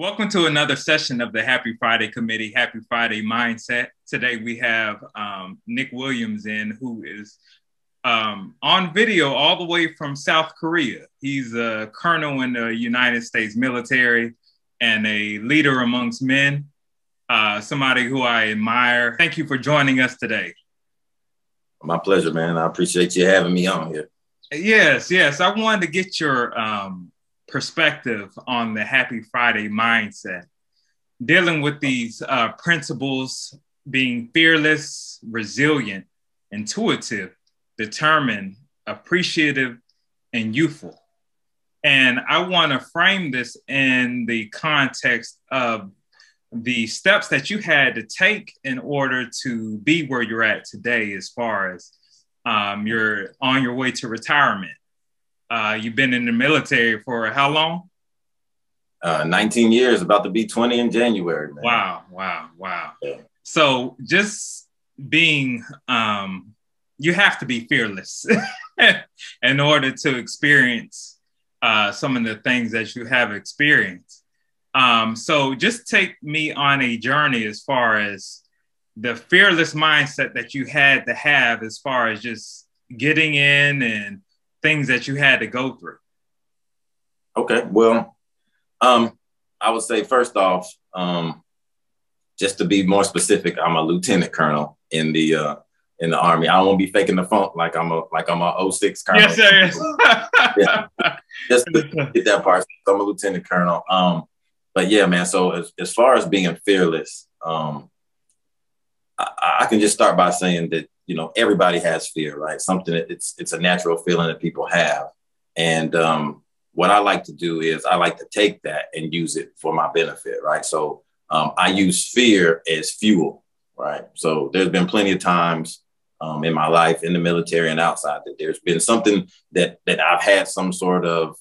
Welcome to another session of the Happy Friday Committee, Happy Friday Mindset. Today we have um, Nic Williams in, who is um, on video all the way from South Korea. He's a colonel in the United States military and a leader amongst men, uh, somebody who I admire. Thank you for joining us today. My pleasure, man. I appreciate you having me on here. Yes, yes. I wanted to get your um, perspective on the Happy Friday mindset, dealing with these uh, principles, being fearless, resilient, intuitive, determined, appreciative, and youthful. And I want to frame this in the context of the steps that you had to take in order to be where you're at today, as far as um, you're on your way to retirement. Uh, you've been in the military for how long? Uh, 19 years, about to be 20 in January. Man. Wow, wow, wow. Yeah. So just being, um, you have to be fearless in order to experience uh, some of the things that you have experienced. Um, so just take me on a journey as far as the fearless mindset that you had to have as far as just getting in and things that you had to go through? Okay, well, um, I would say first off, um, just to be more specific, I'm a lieutenant colonel in the uh, in the army. I don't want to be faking the funk like I'm a like I'm a 06 colonel. Yes, sir. Yes. yeah. Just to get that part. So I'm a lieutenant colonel. Um, but yeah, man. So as, as far as being fearless, um, I, I can just start by saying that you know everybody has fear right? Something that it's it's a natural feeling that people have. And um, what i like to do is i like to take that and use it for my benefit right? So um, i use fear as fuel right? So there's been plenty of times um, in my life in the military and outside that there's been something that that i've had some sort of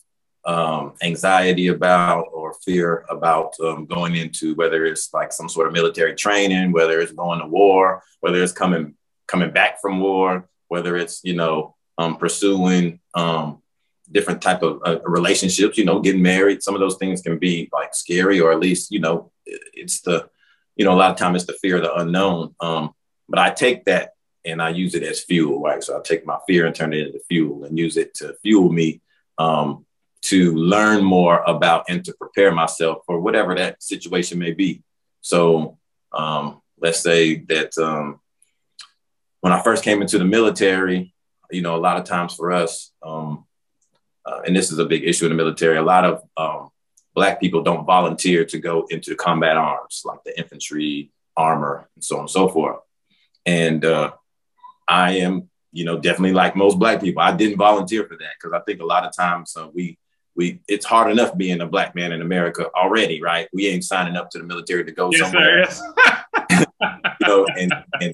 um, anxiety about or fear about um, going into whether it's like some sort of military training, whether it's going to war, whether it's coming coming back from war, whether it's you know um, pursuing um, different type of uh, relationships, you know, getting married. Some of those things can be like scary, or at least you know, it's the you know a lot of time it's the fear of the unknown. Um, but I take that and I use it as fuel, right? So I take my fear and turn it into fuel and use it to fuel me um, to learn more about and to prepare myself for whatever that situation may be. So um, let's say that um, when I first came into the military, you know, a lot of times for us, um, uh, and this is a big issue in the military, a lot of um, Black people don't volunteer to go into combat arms like the infantry, armor, and so on and so forth. And uh, I am, you know, definitely like most Black people, I didn't volunteer for that because I think a lot of times uh, we, we, it's hard enough being a Black man in America already, right? We ain't signing up to the military to go yes, somewhere. Yes. you know, and, and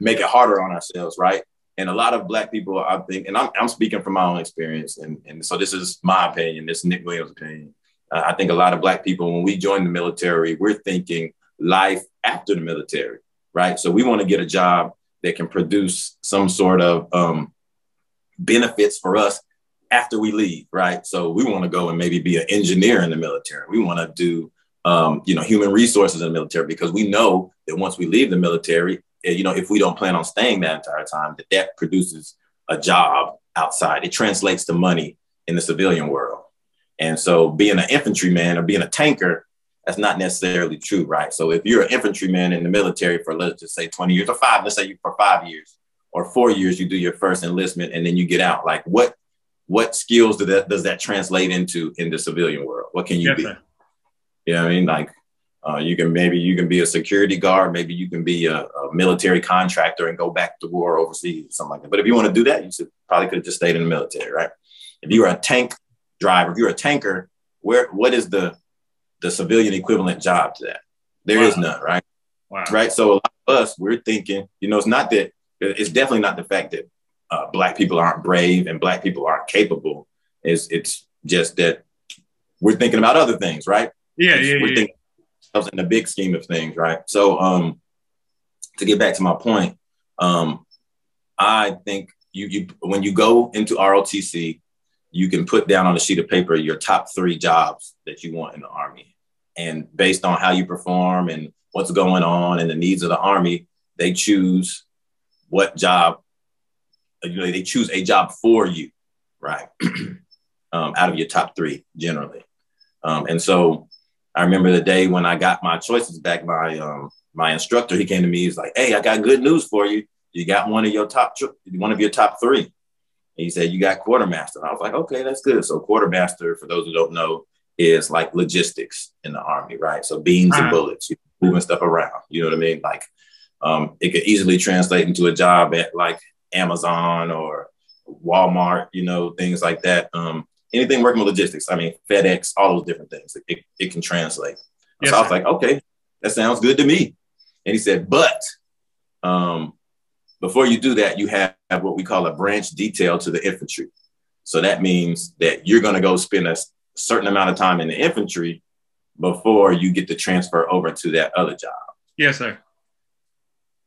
make it harder on ourselves, right? And a lot of black people, I think, and I'm, I'm speaking from my own experience, and, and so this is my opinion, this is Nic Williams' opinion. Uh, I think a lot of black people, when we join the military, we're thinking life after the military, right? So we want to get a job that can produce some sort of um, benefits for us after we leave, right? So we want to go and maybe be an engineer in the military. We want to do, um, you know, human resources in the military because we know that once we leave the military, uh, you know, if we don't plan on staying that entire time, that that produces a job outside. It translates to money in the civilian world. And so being an infantryman or being a tanker, that's not necessarily true, right? So if you're an infantryman in the military for let's just say 20 years or five, let's say you for five years or four years, you do your first enlistment and then you get out. Like what what skills do that does that translate into in the civilian world? What can you yes, be? Sir. You know I mean? Like uh, you can maybe you can be a security guard, maybe you can be a, a, military contractor and go back to war overseas, something like that. But if you want to do that, you should probably could have just stayed in the military, right? If you were a tank driver, if you're a tanker, where what is the the civilian equivalent job to that? There wow. is none, right? Wow. Right. So a lot of us, we're thinking, you know, it's not that it's definitely not the fact that uh, black people aren't brave and black people aren't capable. It's it's just that we're thinking about other things, right? Yeah, yeah, we're yeah. Thinking, in the big scheme of things, right? So um, to get back to my point, um, I think you you when you go into ROTC, you can put down on a sheet of paper your top three jobs that you want in the army. and based on how you perform and what's going on and the needs of the army, they choose what job. You know, they choose a job for you, right? um, out of your top three generally. Um, and so I remember the day when I got my choices back. My um, my instructor he came to me. He's like, "Hey, I got good news for you. You got one of your top one of your top three. And he said you got quartermaster. And I was like, "Okay, that's good." So quartermaster, for those who don't know, is like logistics in the army, right? So beans and bullets, moving stuff around. You know what I mean? Like um, it could easily translate into a job at like Amazon or Walmart, you know, things like that. Um, anything working with logistics. I mean, FedEx, all those different things. It, it can translate. Yes, so I was like, okay, that sounds good to me. And he said, but um, before you do that, you have what we call a branch detail to the infantry. So that means that you're going to go spend a certain amount of time in the infantry before you get to transfer over to that other job. Yes, sir.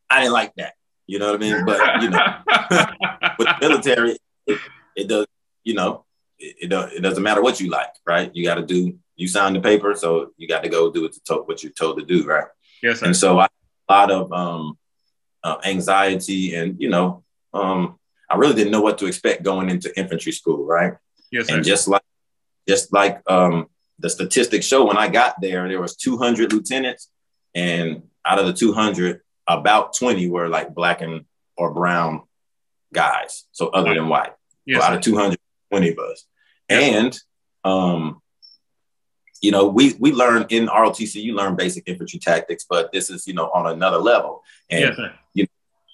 I didn't like that. You know what I mean? But you know, with the military, it, it does. You know, it, it, it doesn't matter what you like, right? You got to do, you sign the paper, so you got to go do what, what you're told to do, right? Yes, sir. And so I, a lot of um, uh, anxiety and, you know, um, I really didn't know what to expect going into infantry school, right? Yes, sir. And just like, just like um, the statistics show, when I got there, there was 200 lieutenants, and out of the 200, about 20 were like black and or brown guys, so other than white. Yes, so out of 220 of us. And um, you know, we we learn in ROTC, you learn basic infantry tactics, but this is, you know, on another level. And yes, you know,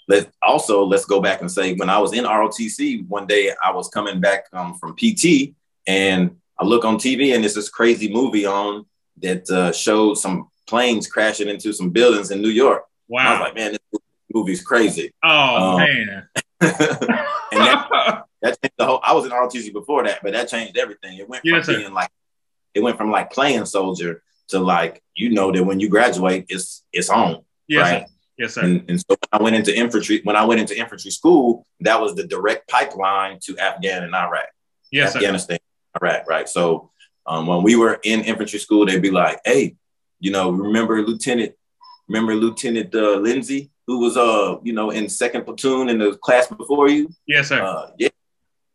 let's also let's go back and say when I was in ROTC, one day I was coming back um, from PT and I look on TV and there's this crazy movie on that uh, showed some planes crashing into some buildings in New York. Wow. I was like, man, this movie's crazy. Oh um, man. and that, that changed the whole. I was in ROTC before that, but that changed everything. It went from yes, being like, it went from like playing soldier to like you know that when you graduate, it's it's on. Yes, right. Sir. Yes, sir. And, and, so when I went into infantry, when I went into infantry school, that was the direct pipeline to Afghan and Iraq. Yes, Afghanistan, sir. Iraq, right? So um, when we were in infantry school, they'd be like, "Hey, you know, remember Lieutenant, remember Lieutenant uh, Lindsay, who was uh, you know, in second platoon in the class before you? Yes, sir. Uh, yeah,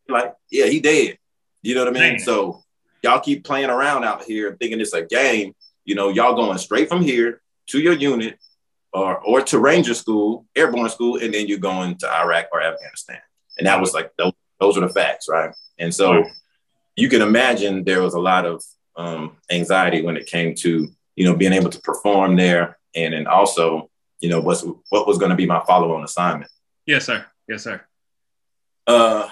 like, yeah, he dead. You know what I mean? So y'all keep playing around out here thinking it's a game. You know, y'all going straight from here to your unit or or to Ranger School, Airborne School, and then you're going to Iraq or Afghanistan. And that was like those, those are the facts, right? And so you can imagine there was a lot of um, anxiety when it came to you know being able to perform there, and then also you know what's what was going to be my follow on assignment. Yes, sir. Yes, sir. Uh,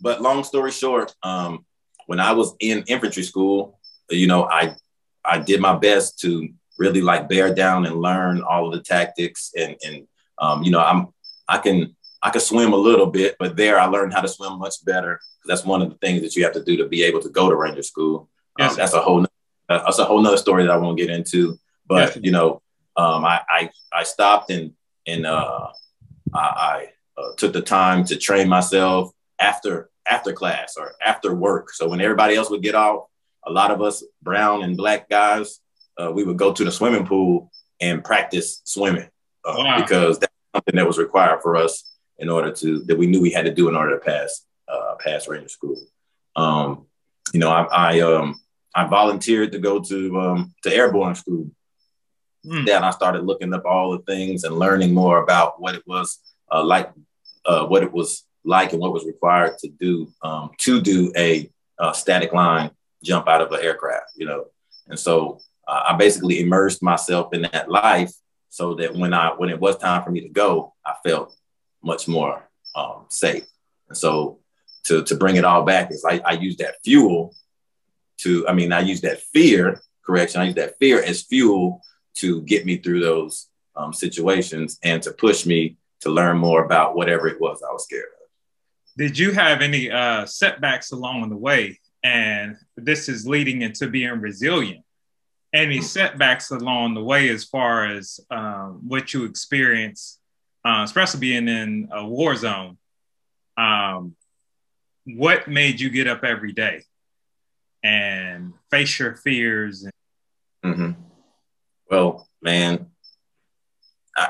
but long story short, um, when I was in infantry school, you know, I I did my best to really like bear down and learn all of the tactics and and um, you know I'm I can I can swim a little bit, but there I learned how to swim much better. That's one of the things that you have to do to be able to go to Ranger School. Um, yes. that's a whole that's a whole nother story that I won't get into. But yes. you know, um, I, I I stopped and and uh, I, I uh, took the time to train myself after after class or after work. So when everybody else would get off, a lot of us brown and black guys, uh, we would go to the swimming pool and practice swimming uh, wow. because that's something that was required for us in order to that we knew we had to do in order to pass uh, pass Ranger School. Um, you know, I, I um I volunteered to go to um, to airborne school. Mm. Then I started looking up all the things and learning more about what it was uh, like, uh, what it was like and what was required to do um, to do a, a, static line jump out of an aircraft, you know. And so uh, I basically immersed myself in that life so that when I when it was time for me to go, I felt much more um, safe. And so to to bring it all back is I, I use that fuel to I mean I use that fear correction I use that fear as fuel to get me through those um, situations and to push me to learn more about whatever it was I was scared of did you have any uh, setbacks along the way? And this is leading into being resilient. Any setbacks along the way as far as um, what you experience, uh, especially being in a war zone? Um, what made you get up every day and face your fears? Mm-hmm. Well, man, I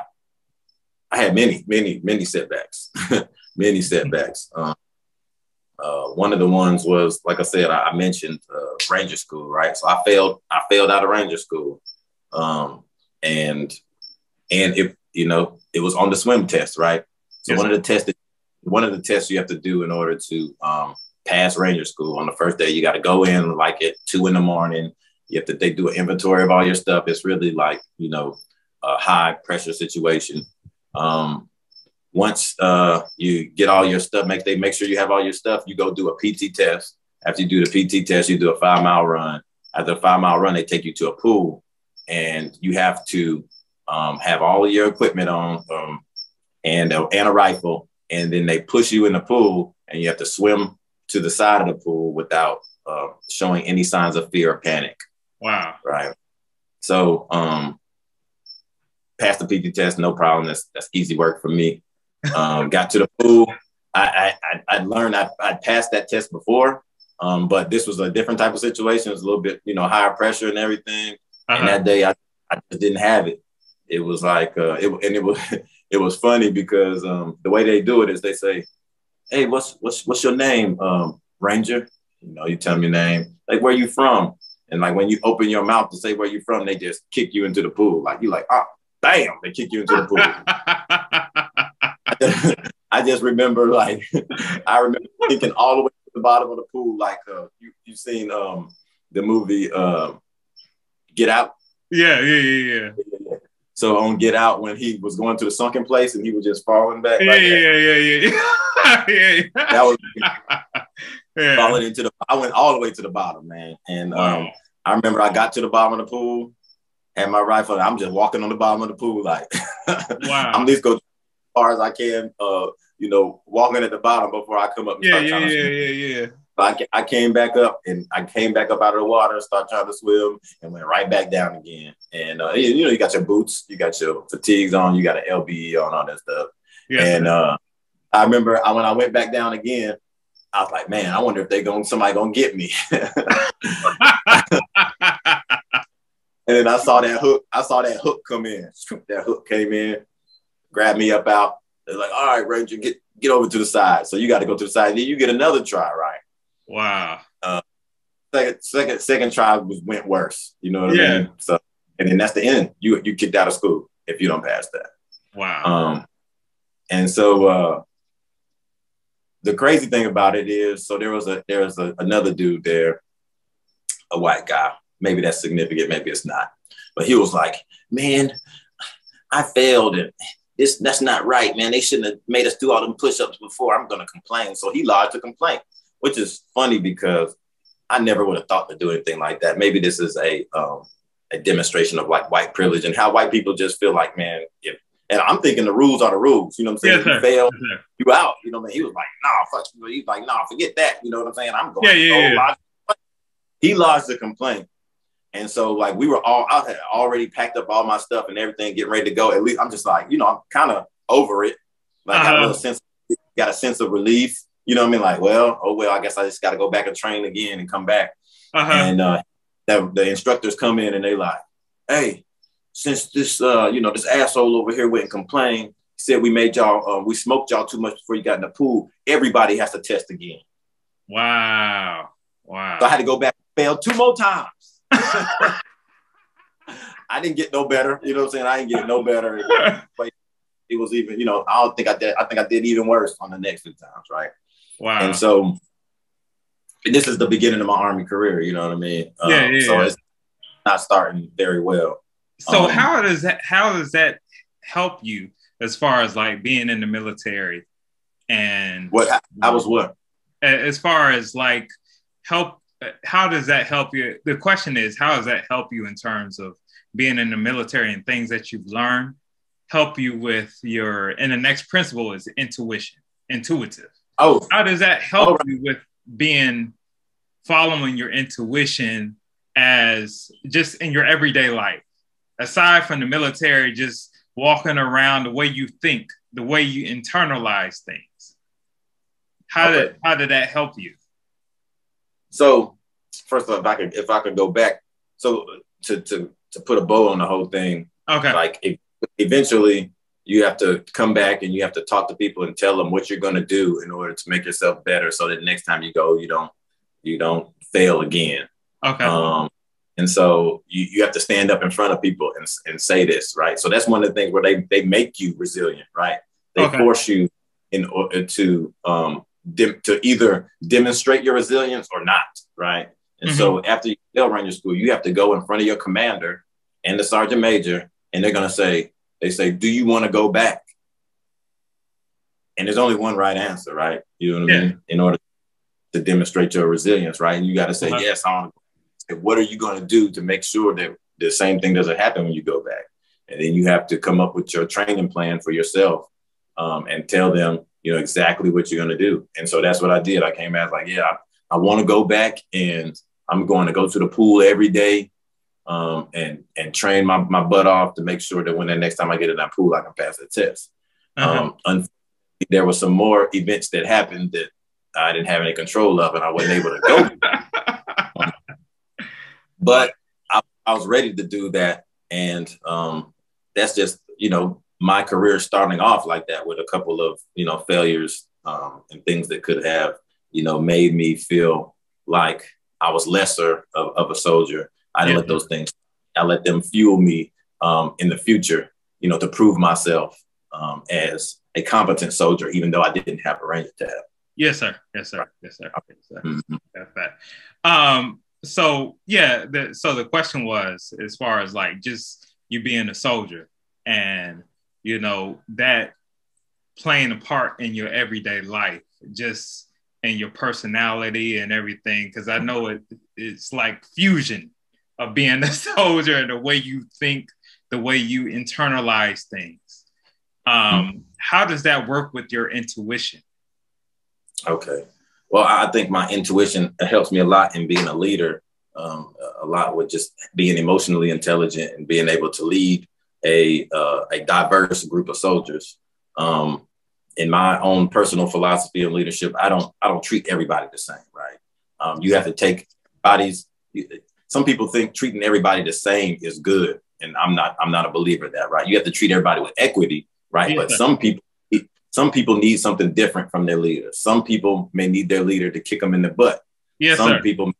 I had many, many, many setbacks, many setbacks. Um, uh, one of the ones was, like I said, I, I mentioned uh, Ranger School, right? So I failed. I failed out of Ranger School, um, and and if you know, it was on the swim test, right? So yes. one of the tests, that, one of the tests you have to do in order to um, pass Ranger School on the first day, you got to go in like at two in the morning. You have to they do an inventory of all your stuff. It's really like you know a high pressure situation. Um, once uh, you get all your stuff, make they make sure you have all your stuff. You go do a PT test. After you do the PT test, you do a five mile run. After a five mile run, they take you to a pool, and you have to um, have all of your equipment on, um, and uh, and a rifle, and then they push you in the pool, and you have to swim to the side of the pool without uh, showing any signs of fear or panic. Wow. Right. So, um, passed the PT test, no problem. That's that's easy work for me. Um, got to the pool. I I I learned I I passed that test before, um, but this was a different type of situation. It was a little bit you know higher pressure and everything. Uh-huh. And that day I I just didn't have it. It was like uh, it and it was it was funny because um, the way they do it is they say, "Hey, what's what's what's your name, um, Ranger?" You know, you tell me your name, like where you from, and like when you open your mouth to say where you're from, they just kick you into the pool. Like you're like, oh, bam, they kick you into the pool. I just remember like I remember thinking all the way to the bottom of the pool, like uh, you you've seen um the movie uh, Get Out. Yeah, yeah, yeah, yeah. So on Get Out, when he was going to the sunken place and he was just falling back. Yeah, like yeah, yeah, yeah, yeah, yeah. That was yeah. falling into the. I went all the way to the bottom, man, and wow. um, I remember I got to the bottom of the pool, had my rifle. I'm just walking on the bottom of the pool, like, wow. I'm just least go as far as I can. Uh, you know, walking at the bottom before I come up. yeah, yeah, yeah, yeah, yeah. I, I came back up and I came back up out of the water, start trying to swim, and went right back down again. And uh, you, you, know, you got your boots, you got your fatigues on, you got an LBE on, all that stuff. Yes, and uh, I remember I, when I went back down again, I was like, man, I wonder if they going somebody gonna get me. and then I saw that hook. I saw that hook come in. That hook came in, grabbed me up out. They're like, all right, Ranger, get get over to the side. So you got to go to the side. And Then you get another try, right? Wow. Uh, second, second, second try was went worse. You know what yeah. I mean? So, and then that's the end. You you kicked out of school if you don't pass that. Wow. Um, and so uh, the crazy thing about it is, so there was a there was a, another dude there, a white guy. Maybe that's significant. Maybe it's not. But he was like, "Man, I failed and this that's not right, man. They shouldn't have made us do all them push-ups before. I'm gonna complain." So he lodged a complaint which is funny because I never would have thought to do anything like that. Maybe this is a um, a demonstration of like white privilege and how white people just feel like, man, if and I'm thinking the rules are the rules. You know what I'm saying? Yes, you fail, yes, you out. You know what I mean? He was like, nah, fuck you. He's like, nah, forget that. You know what I'm saying? I'm going. Yeah, yeah, yeah. He lodged a complaint. And so like we were all I had already packed up all my stuff and everything, getting ready to go. At least I'm just like, you know, I'm kind of over it. Like uh-huh. got a little sense, got a sense of relief you know what I mean? Like, well, oh well, I guess I just got to go back and train again and come back. Uh-huh. And uh, the, the instructors come in and they like, hey, since this uh, you know this asshole over here went and complained, said we made y'all, uh, we smoked y'all too much before you got in the pool. Everybody has to test again. Wow, wow. So I had to go back, fail two more times. I didn't get no better. You know what I'm saying? I didn't get no better. But it was even, you know, I don't think I did. I think I did even worse on the next two times, right? Wow. And so this is the beginning of my army career. You know what I mean? Yeah, um, yeah So it's not starting very well. So um, how does that how does that help you as far as like being in the military and what I was what? As far as like help how does that help you? The question is how does that help you in terms of being in the military and things that you've learned help you with your and the next principle is intuition intuitive. Oh, how does that help right. you with being following your intuition as just in your everyday life, aside from the military, just walking around the way you think, the way you internalize things? How okay. did how did that help you? So, first of all, if I could if I could go back, so to to to put a bow on the whole thing. Okay. Like it, eventually you have to come back and you have to talk to people and tell them what you're going to do in order to make yourself better so that next time you go you don't you don't fail again okay um, and so you, you have to stand up in front of people and, and say this right so that's one of the things where they they make you resilient right they okay. force you in order to um dim, to either demonstrate your resilience or not right and mm-hmm. so after you fail Ranger School you have to go in front of your commander and the sergeant major and they're going to say they say, "Do you want to go back?" And there's only one right answer, right? You know what yeah. I mean? In order to demonstrate your resilience, right? And you got to say, uh-huh. "Yes, I want." To what are you going to do to make sure that the same thing doesn't happen when you go back? And then you have to come up with your training plan for yourself um, and tell them, you know, exactly what you're going to do. And so that's what I did. I came out like, yeah, I, I want to go back and I'm going to go to the pool every day um, and and train my, my butt off to make sure that when the next time I get in that pool, I can pass the test. Uh-huh. Um, there were some more events that happened that I didn't have any control of, and I wasn't able to go. but I, I, was ready to do that, and um, that's just you know my career starting off like that with a couple of you know failures um, and things that could have you know made me feel like I was lesser of, of a soldier I didn't yeah. let those things. I let them fuel me um, in the future, you know, to prove myself um, as a competent soldier, even though I didn't have a ranger tab. Yes, sir. Yes, sir. Yes, sir. Yes, sir. Mm-hmm. That's that. Um, so yeah, the, so the question was, as far as like just you being a soldier and you know that playing a part in your everyday life, just in your personality and everything, because I know it it's like fusion of being a soldier and the way you think, the way you internalize things. Um, mm-hmm. How does that work with your intuition? Okay. Well, I think my intuition helps me a lot in being a leader, um, a lot with just being emotionally intelligent and being able to lead a, uh, a diverse group of soldiers. Um, in my own personal philosophy of leadership, I don't I don't treat everybody the same, right? Um, you have to take bodies some people think treating everybody the same is good, and I'm not. I'm not a believer of that. Right? You have to treat everybody with equity, right? Yeah. But some people, some people need something different from their leader. Some people may need their leader to kick them in the butt. Yes, some sir. people,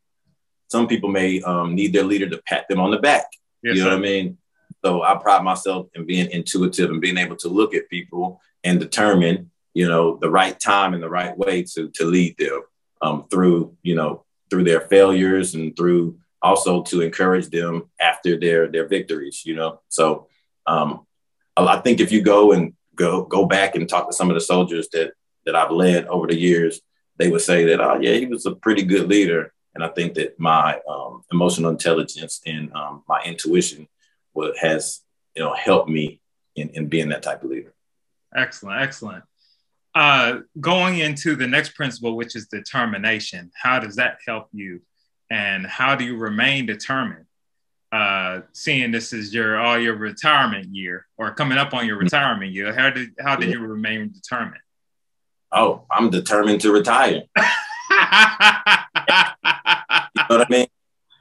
some people may um, need their leader to pat them on the back. Yes, you know sir. what I mean? So I pride myself in being intuitive and being able to look at people and determine, you know, the right time and the right way to to lead them um, through, you know, through their failures and through also to encourage them after their their victories. You know, so um, I think if you go and go go back and talk to some of the soldiers that that I've led over the years, they would say that, oh yeah, he was a pretty good leader. And I think that my um, emotional intelligence and um, my intuition what has you know helped me in, in being that type of leader. Excellent, excellent. Uh, going into the next principle, which is determination, how does that help you and how do you remain determined uh, seeing this is your all your retirement year or coming up on your mm-hmm. retirement year. How did how did you remain determined? Oh i'm determined to retire. You know what i mean?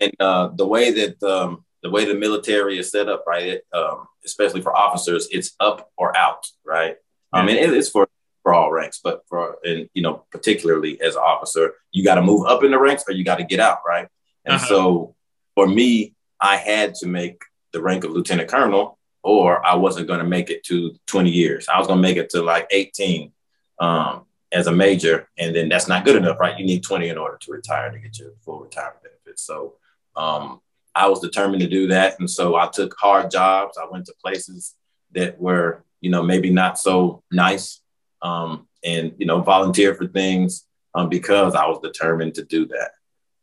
And uh, the way that um, the way the military is set up right it, um, especially for officers it's up or out right? I mean it, it's for for all ranks, but for and you know particularly as an officer, you got to move up in the ranks or you got to get out, right? And uh-huh. so for me, I had to make the rank of lieutenant colonel, or I wasn't going to make it to 20 years. I was going to make it to like 18 um, as a major, and then that's not good enough, right? You need 20 in order to retire to get your full retirement benefits. So um, I was determined to do that, and so I took hard jobs. I went to places that were, you know, maybe not so nice, um, and you know volunteer for things um, because I was determined to do that.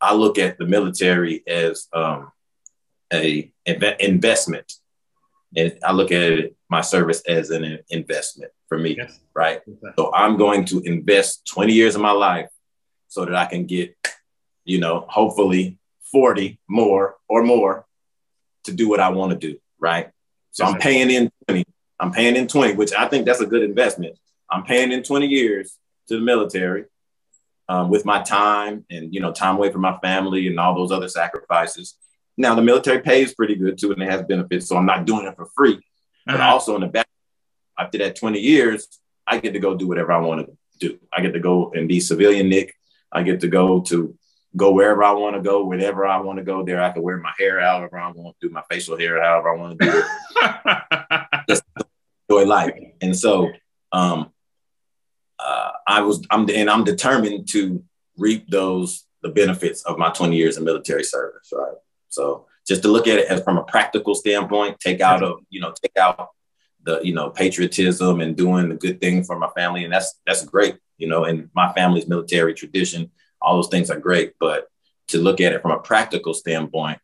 I look at the military as um, a inv- investment, and I look at it, my service as an investment for me, yes. right? So I'm going to invest 20 years of my life so that I can get, you know, hopefully 40 more or more to do what I want to do, right? So yes, I'm paying in 20. I'm paying in 20, which I think that's a good investment I'm paying in 20 years to the military um, with my time and you know time away from my family and all those other sacrifices. Now the military pays pretty good too, and it has benefits. So I'm not doing it for free. Uh-huh. But also in the back, after that 20 years, I get to go do whatever I want to do. I get to go and be civilian Nic. I get to go to go wherever I want to go, whenever I want to go there. I can wear my hair however I want to do my facial hair however I want to do it. Just enjoy life. And so um, uh, I was I'm and I'm determined to reap those the benefits of my 20 years of military service, right? So just to look at it as from a practical standpoint, take out of you know take out the you know patriotism and doing the good thing for my family, and that's that's great, you know. And my family's military tradition, all those things are great, but to look at it from a practical standpoint,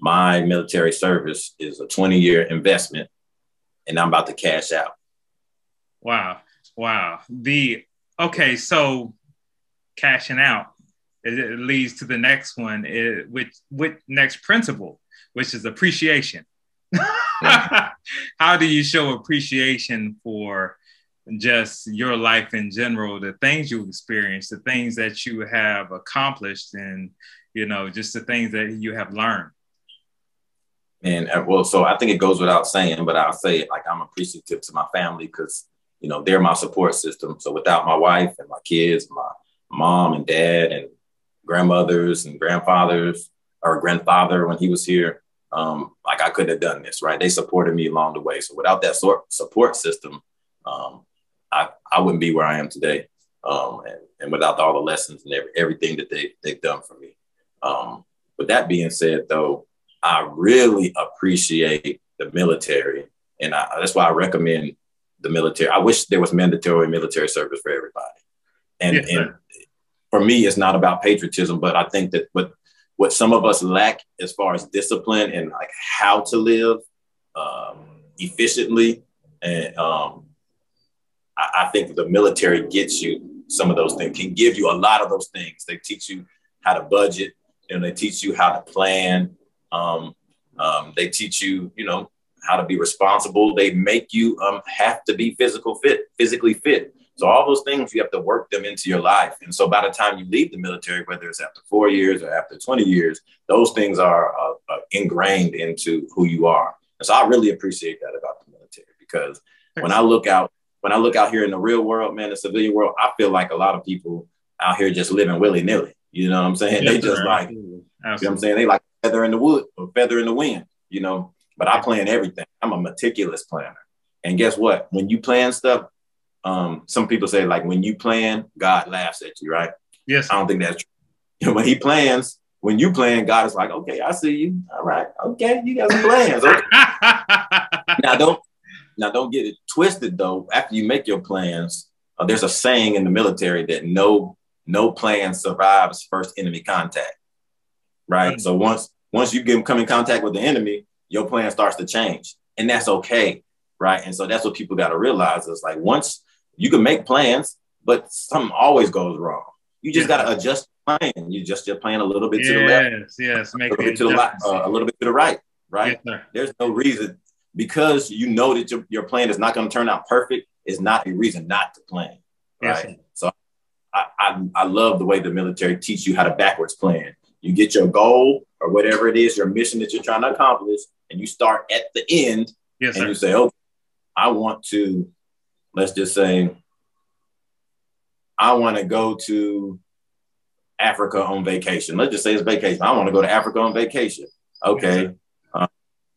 my military service is a 20 year investment, and I'm about to cash out. Wow, wow. The okay, so cashing out it, leads to the next one, it, which with next principle, which is appreciation. How do you show appreciation for just your life in general, the things you experience, the things that you have accomplished, and you know, just the things that you have learned? And uh, well, so I think it goes without saying, but I'll say it like I'm appreciative to my family because you know they're my support system. So without my wife and my kids, my mom and dad and grandmothers and grandfathers or grandfather when he was here. Um, like I couldn't have done this, right? They supported me along the way. So without that sort support system, um, I, I wouldn't be where I am today. Um, and, and without all the lessons and every, everything that they, they've done for me. Um, with that being said, though, I really appreciate the military. And I, that's why I recommend the military. I wish there was mandatory military service for everybody. And, yes, and for me, it's not about patriotism, but I think that what what some of us lack as far as discipline and like how to live um, efficiently, and um, I, I think the military gets you some of those things, can give you a lot of those things. They teach you how to budget, and they teach you how to plan. Um, um, they teach you, you know, how to be responsible. They make you um, have to be physical fit, physically fit. So all those things, you have to work them into your life. And so by the time you leave the military, whether it's after four years or after 20 years, those things are uh, uh, ingrained into who you are. And so I really appreciate that about the military because when I look out, when I look out here in the real world, man, the civilian world, I feel like a lot of people out here just living willy nilly. You know what I'm saying? Yes, they just like, Absolutely. you know what I'm saying? They like feather in the wood or feather in the wind, you know, but I plan everything. I'm a meticulous planner. And guess what? When you plan stuff, um, some people say like when you plan, God laughs at you, right? Yes. I don't think that's true. when he plans, when you plan, God is like, okay, I see you. All right, okay, you got some plans. Okay. now don't now don't get it twisted though. After you make your plans, uh, there's a saying in the military that no no plan survives first enemy contact. Right. Mm-hmm. So once once you get come in contact with the enemy, your plan starts to change, and that's okay. Right. And so that's what people got to realize is like once you can make plans, but something always goes wrong. You just got to adjust plan. You just your plan a little bit to the left. Yes, yes, make a little bit to the left, uh, a little bit to the right. Right. Yes, There's no reason because you know that your, your plan is not going to turn out perfect. Is not a reason not to plan. Right. Yes, so I, I I love the way the military teach you how to backwards plan. You get your goal or whatever it is, your mission that you're trying to accomplish, and you start at the end. Yes, and sir. you say, okay, I want to let's just say I want to go to Africa on vacation. Let's just say it's vacation. I want to go to Africa on vacation. Okay. Uh,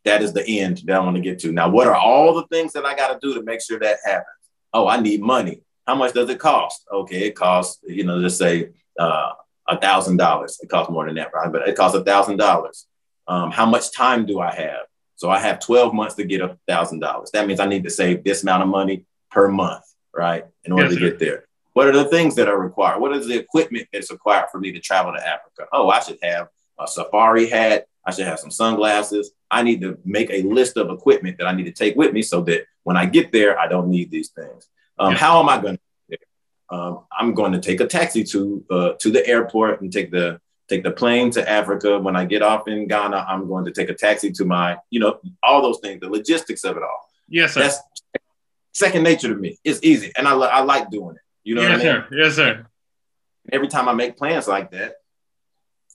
that is the end that I want to get to. Now, what are all the things that I got to do to make sure that happens? Oh, I need money. How much does it cost? Okay, it costs, you know, just say uh, a thousand dollars. It costs more than that, right? But it costs a thousand dollars. Um, how much time do I have? So I have 12 months to get a thousand dollars. That means I need to save this amount of money per month, right? In order yes, to get there. What are the things that are required? What is the equipment that's required for me to travel to Africa? Oh, I should have a safari hat. I should have some sunglasses. I need to make a list of equipment that I need to take with me so that when I get there, I don't need these things. Um, yes. How am I going to? Get there? Um, I'm going to take a taxi to uh, to the airport and take the take the plane to Africa. When I get off in Ghana, I'm going to take a taxi to my, you know, all those things, the logistics of it all. Yes, sir. That's second nature to me. It's easy, and I I like doing it. You know yes, what I mean? Sir. Yes, sir. Every time I make plans like that,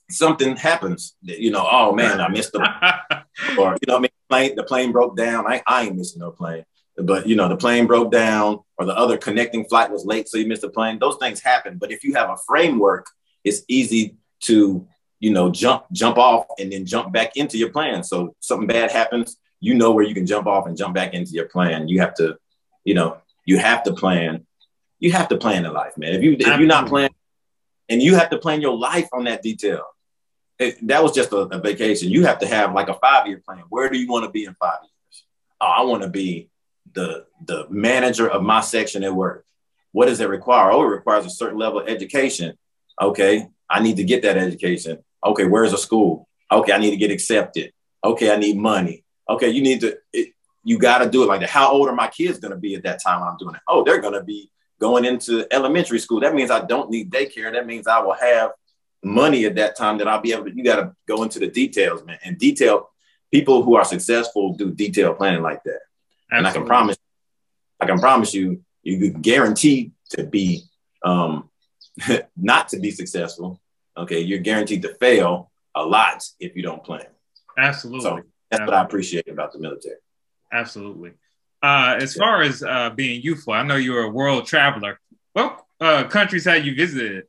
something happens. You know, oh man, I missed the, or you know, I mean, plane, the plane broke down. I, I ain't missing no plane, but you know, the plane broke down, or the other connecting flight was late, so you missed the plane. Those things happen. But if you have a framework, it's easy to you know jump jump off and then jump back into your plan. So something bad happens, you know where you can jump off and jump back into your plan. You have to, you know, you have to plan. You have to plan in life, man. If you if you're not planning, and you have to plan your life on that detail it, that was just a, a, vacation. You have to have like a five year plan. Where do you want to be in five years? Oh, I want to be the the manager of my section at work. What does it require? Oh, it requires a certain level of education. Okay, I need to get that education. Okay, where's a school? Okay, I need to get accepted. Okay, I need money. Okay, you need to. It, you got to do it like that. How old are my kids going to be at that time I'm doing it? Oh, they're going to be going into elementary school. That means I don't need daycare. That means I will have money at that time that I'll be able to, you got to go into the details, man. And detail, people who are successful do detailed planning like that. Absolutely. And I can promise, I can promise you, you guaranteed to be, um, not to be successful. Okay. You're guaranteed to fail a lot if you don't plan. Absolutely. So that's Absolutely. what I appreciate about the military. Absolutely. Uh, as far as uh, being youthful, I know you're a world traveler. What uh, countries have you visited?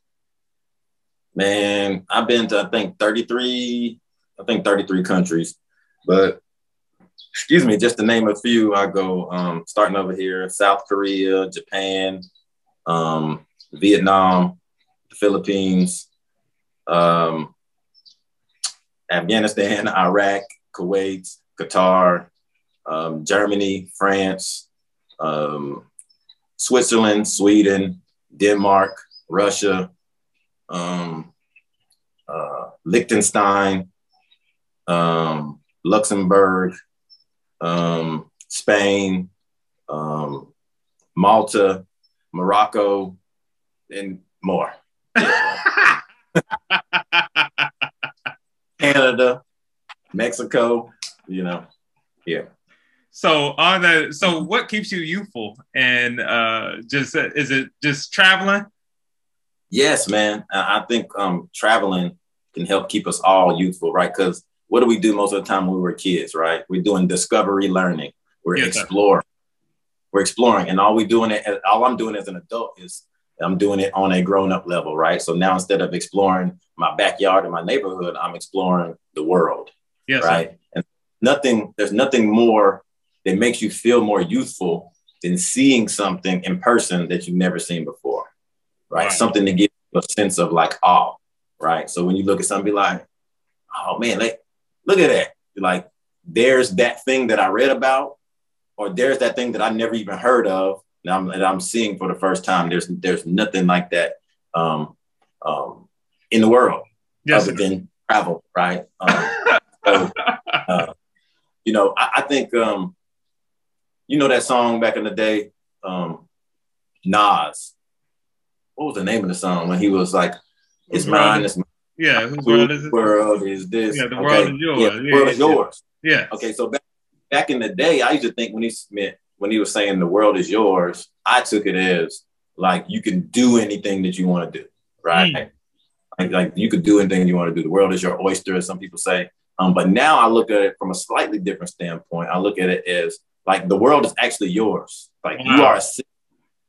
Man, I've been to I think 33, I think 33 countries. But excuse me, just to name a few, I go um, starting over here, South Korea, Japan, um, Vietnam, the Philippines, um, Afghanistan, Iraq, Kuwait, Qatar, um, Germany, France, um, Switzerland, Sweden, Denmark, Russia, um, uh, Liechtenstein, um, Luxembourg, um, Spain, um, Malta, Morocco, and more. Canada, Mexico, you know, yeah. So on the so what keeps you youthful and uh just is it just traveling? Yes, man. I think um, traveling can help keep us all youthful, right? Because what do we do most of the time when we were kids, right? We're doing discovery learning. We're yes, exploring. We're exploring, and all we doing it. All I'm doing as an adult is I'm doing it on a grown up level, right? So now instead of exploring my backyard and my neighborhood, I'm exploring the world, yes, right? Sir. And nothing. There's nothing more that makes you feel more youthful than seeing something in person that you've never seen before right? right. Something to give you a sense of like awe, right? So when you look at something, be like, oh man, like, look at that. You're like, there's that thing that I read about, or there's that thing that I never even heard of, and I'm, and I'm seeing for the first time. There's there's nothing like that um, um, in the world yes, other than travel, right? Um, so, uh, you know, I, I think um, you know that song back in the day, um, Nas, what was the name of the song when he was like, "It's mine, it's mine." Yeah, whose world is it? World is this? Yeah, the okay. world is yours. Yeah, the world yeah, is yours. Yeah. Okay, so back back in the day, I used to think when he meant when he was saying the world is yours, I took it as like you can do anything that you want to do, right? Mm. Like, like you could do anything you want to do. The world is your oyster, as some people say. Um, but now I look at it from a slightly different standpoint. I look at it as like the world is actually yours. Like wow. you are a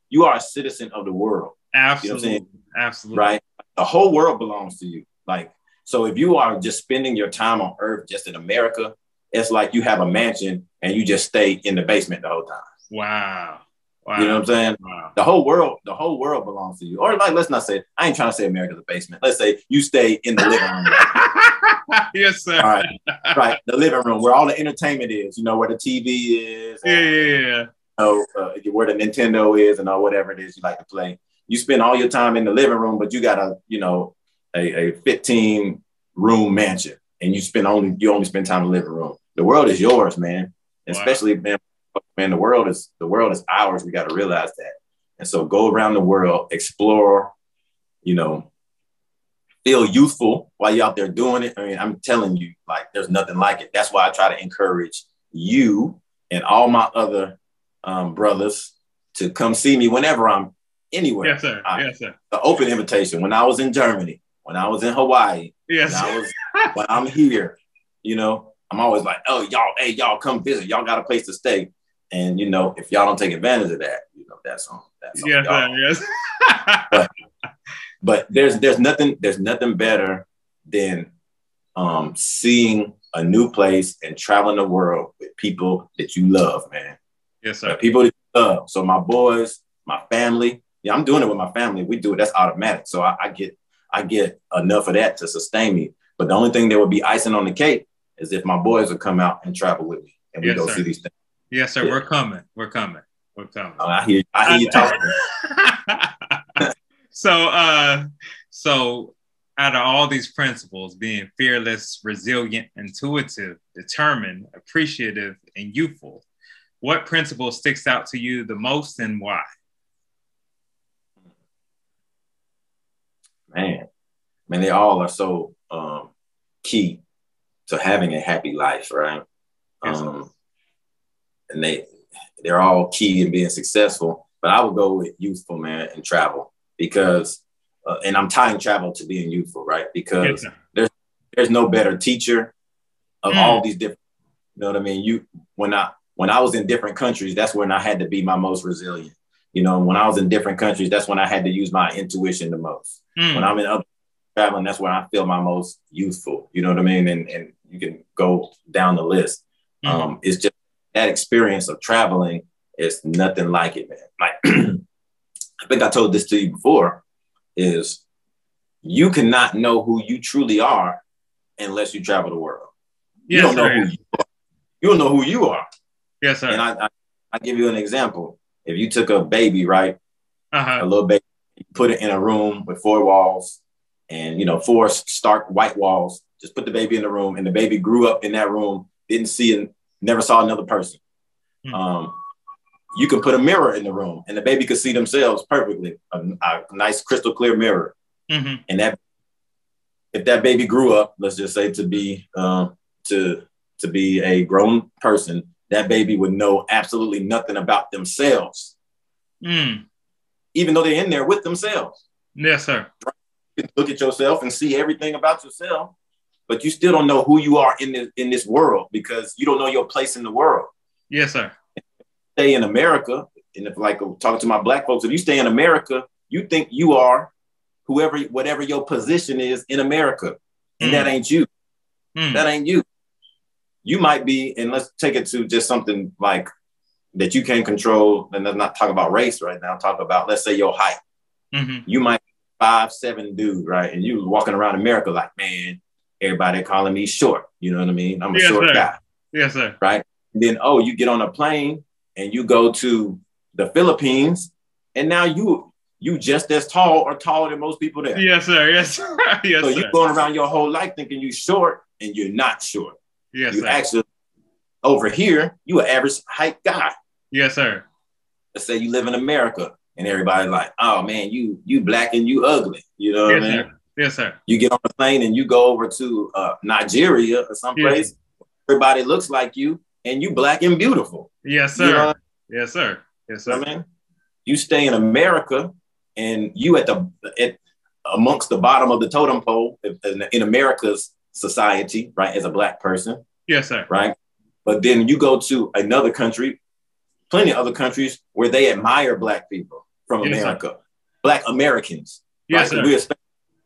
you are a citizen of the world. Absolutely. You know Absolutely. Right. The whole world belongs to you. Like, so if you are just spending your time on earth just in America, it's like you have a mansion and you just stay in the basement the whole time. Wow. Wow. You know what I'm saying? Wow. The whole world, the whole world belongs to you. Or like, let's not say, I ain't trying to say America's a basement. Let's say you stay in the living room. yes, sir. All right. Right. The living room where all the entertainment is, you know, where the TV is. Yeah, yeah, yeah. You know, uh, where the Nintendo is and all whatever it is you like to play you spend all your time in the living room, but you got a, you know, a, a 15 room mansion and you spend only, you only spend time in the living room. The world is yours, man. Wow. Especially, man, man, the world is, the world is ours. We got to realize that. And so go around the world, explore, you know, feel youthful while you're out there doing it. I mean, I'm telling you, like, there's nothing like it. That's why I try to encourage you and all my other um, brothers to come see me whenever I'm anywhere. Yes, sir. I, yes, sir. The open invitation. When I was in Germany, when I was in Hawaii, Yes. And I was, when I'm here, you know, I'm always like, oh, y'all, hey, y'all come visit. Y'all got a place to stay. And you know, if y'all don't take advantage of that, you know, that's on that's on yes, y'all. yes. but, but there's there's nothing there's nothing better than um, seeing a new place and traveling the world with people that you love, man. Yes, sir. People that you love. So my boys, my family. Yeah, I'm doing it with my family. We do it. That's automatic. So I, I get I get enough of that to sustain me. But the only thing that would be icing on the cake is if my boys would come out and travel with me and we Yes, go sir. see these things. Yes, sir. Yeah. We're coming. We're coming. We're coming. Oh, I hear I hear you talking. so uh so out of all these principles being fearless resilient intuitive determined appreciative and youthful what principle sticks out to you the most and why man, man, they all are so um, key to having a happy life, right? Yes. Um, and they they're all key in being successful. But I would go with youthful, man, and travel because, uh, and I'm tying travel to being youthful, right? Because sir. there's no better teacher of Mm. all these different. You know what I mean? You when I when I was in different countries, that's when I had to be my most resilient. You know, when I was in different countries, that's when I had to use my intuition the most Mm. when I'm in other traveling, that's where I feel my most youthful. You know what I mean? And and you can go down the list. Mhm. Um, it's just that experience of traveling is nothing like it, man. Like I think I told this to you before, is you cannot know who you truly are unless you travel the world. You don't know sir. who you are. You don't know who you are. yes sir And I, I I give you an example. If you took a baby, right? a uh-huh little baby, put it in a room with four walls and you know four stark white walls. Just put the baby in the room, and the baby grew up in that room, didn't see and never saw another person. Hmm. Um, you can put a mirror in the room, and the baby could see themselves perfectly. A, a nice crystal clear mirror, Mhm. and that if that baby grew up, let's just say to be um, to to be a grown person, that baby would know absolutely nothing about themselves, Mm. even though they're in there with themselves. yes sir look at yourself and see everything about yourself, but you still don't know who you are in this in this world because you don't know your place in the world. yes sir Stay in America, and if like talking to my black folks, if you stay in America, you think you are whoever, whatever your position is in America, and that ain't you. Mm. That ain't you. You might be, and let's take it to just something like that you can't control. And let's not talk about race right now. Talk about let's say your height. Mhm. you might be five seven dude, right? And you walking around America like, man, everybody calling me short. You know what I mean? I'm a Yes, short sir. guy, yes sir right? And then oh, you get on a plane and you go to the Philippines, and now you you just as tall or taller than most people there. yes sir yes sir yes so sir you going around your whole life thinking you're short, and you're not short. yes you sir actually over here, you an average height guy. yes sir Let's say you live in America, and everybody's like, oh man, you you black and you ugly. You know what yes I mean? sir yes sir you get on a plane and you go over to uh, Nigeria or someplace, everybody looks like you and you black and beautiful. yes You sir know what yes sir yes I sir mean? You stay in America and you at the at amongst the bottom of the totem pole in, in America's society, right? As a black person, yes sir right? But then you go to another country, plenty of other countries where they admire black people from Yes, sir. America, black Americans. yes right? sir We're special,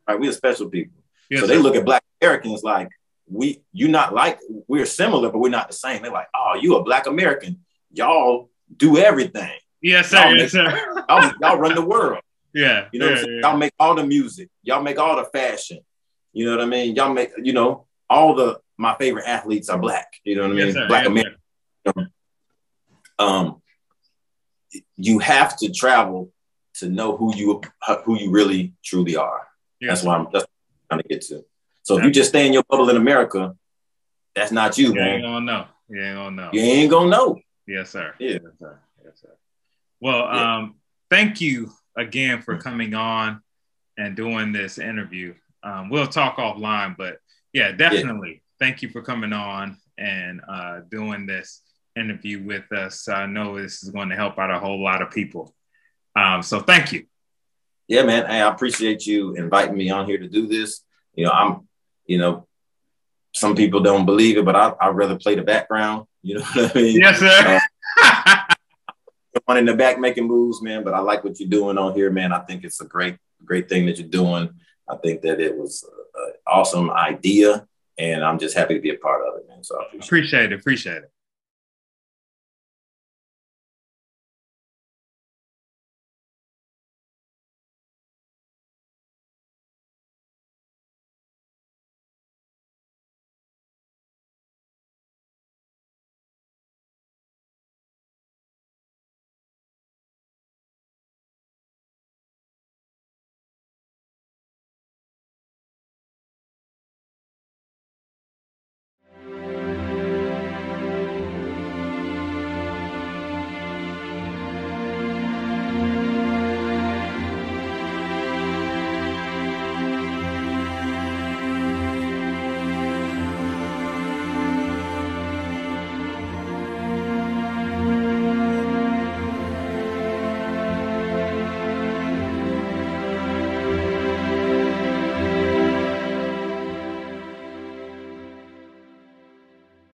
right? We're special people. yes so sir they look at black Americans like we you not like we're similar, but we're not the same. They're like, oh, you a black American. Y'all do everything. yes y'all sir make- yes sir Y'all, y'all run the world. yeah You know yeah, yeah. Y'all make all the music. Y'all make all the fashion. You know what I mean? Y'all make, you know, all the my favorite athletes are black. You know what I mean? yes black yes, American. sir. Um you have to travel to know who you who you really truly are. yes That's what I'm that's what I'm trying to get to. So if you just stay in your bubble in America, that's not you, you ain't man. gonna know you ain't gonna know You ain't gonna know. Yes, sir. Yeah. Yes, sir. Yes, sir. Well, Yeah. um, thank you again for coming on and doing this interview. Um, we'll talk offline, but yeah, definitely. Thank you for coming on and uh, doing this interview with us. I know this is going to help out a whole lot of people. Um, so thank you. Yeah, man. Hey, I appreciate you inviting me on here to do this. You know, I'm you know, some people don't believe it, but I I rather play the background. You know what I mean? Yes, sir. Uh, one in the back making moves, man. But I like what you're doing on here, man. I think it's a great, great thing that you're doing. I think that it was an awesome idea, and I'm just happy to be a part of it, man. So I appreciate, appreciate it. Appreciate it.